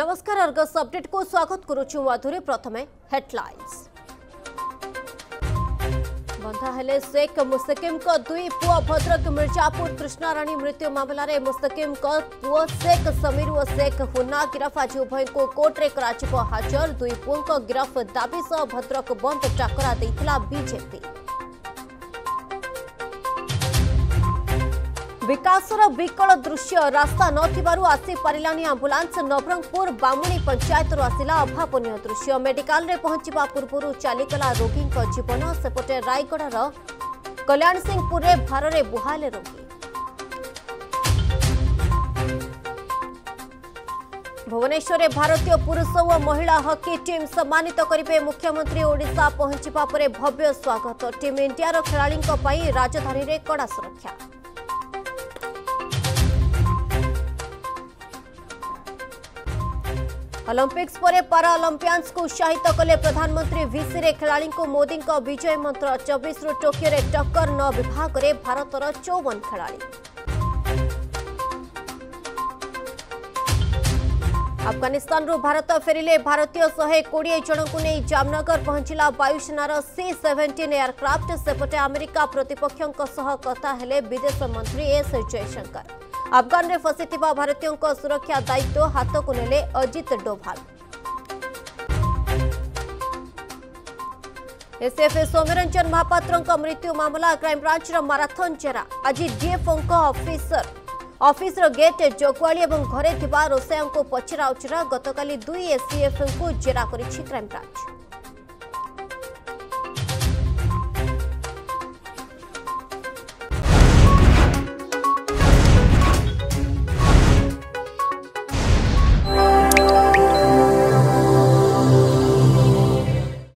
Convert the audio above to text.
नमस्कार, Argus update को स्वागत करुछु मधुरी। प्रथमे हेडलाइंस बंधा हेले शेख मुस्तकिम दुई पुआ भद्रक मिर्जापुर कृष्णाराणी मृत्यु मामलें मुस्तकिम पुआ शेख समीर और शेख हुन्ना गिरफ आज उभय को कोर्टे हाजर। दुई पुओं गिरफ दाबी सह भद्रक बंद डाकरा देइथिला विकासर विकल दृश्य रास्ता पारिलानी आंबुलांस नवरंगपुर बामुणी पंचायत आसिला अभावनीय दृश्य मेडिकल रे पहुंचवा पूर्व चलीगला रोगी जीवन सेपटे रायगढ़र कल्याण सिंहपुर भारे बुहाले रोगी भुवनेश्वर भारतीय पुरुष और महिला हकी टीम सम्मानित करेंगे मुख्यमंत्री ओडिशा पहुंचवा पर भव्य स्वागत टीम इंडियार ଅଲମ୍ପିକ୍ସ ପରେ ପାରା ଅଲମ୍ପିଆନ୍ସକୁ ଉତ୍ସାହିତ କଲେ ପ୍ରଧାନମନ୍ତ୍ରୀ ଭିସିରେ ଖେଳାଳିଙ୍କୁ ମୋଦିଙ୍କ ବିଜୟ ମନ୍ତ୍ର ଚବିଶରୁ ଟୋକିଓରେ ଟକ୍କର ନଅ ବିଭାଗରେ ଭାରତର ଚଉବନ ଖେଳାଳି। ଆଫଗାନିସ୍ତାନରୁ ଭାରତ ଫେରିଲେ ଭାରତୀୟ ଶହେ କୋଡ଼ିଏ ଜଣଙ୍କୁ ନେଇ ଜାମନଗର ପହଞ୍ଚିଲା ବାୟୁସେନାର ସି ସେଭେଣ୍ଟିନ୍ ଏୟାରକ୍ରାଫ୍ଟ ସେପଟେ ଆମେରିକା ପ୍ରତିପକ୍ଷଙ୍କ ସହ କଥା ହେଲେ ବିଦେଶ ମନ୍ତ୍ରୀ ଏସ୍ ଜୟଶଙ୍କର। ଆଫଗାନରେ ଫସିଥିବା ଭାରତୀୟଙ୍କ ସୁରକ୍ଷା ଦାୟିତ୍ୱ ହାତକୁ ନେଲେ ଅଜିତ ଡୋଭାଲ। ଏସ୍ଏଫ୍ ସୌମ୍ୟରଞ୍ଜନ ମହାପାତ୍ରଙ୍କ ମୃତ୍ୟୁ ମାମଲା କ୍ରାଇମବ୍ରାଞ୍ଚର ମାରାଥନ ଜେରା ଆଜି ଡିଏଫ୍ଓଙ୍କ ଅଫିସର ଅଫିସର ଗେଟ୍ ଜଗୁଆଳି ଏବଂ ଘରେ ଥିବା ରୋଷେୟାଙ୍କୁ ପଚରା ଉଚରା ଗତକାଲି ଦୁଇ ଏସ୍ସିଏଫ୍ଙ୍କୁ ଜେରା କରିଛି କ୍ରାଇମବ୍ରାଞ୍ଚ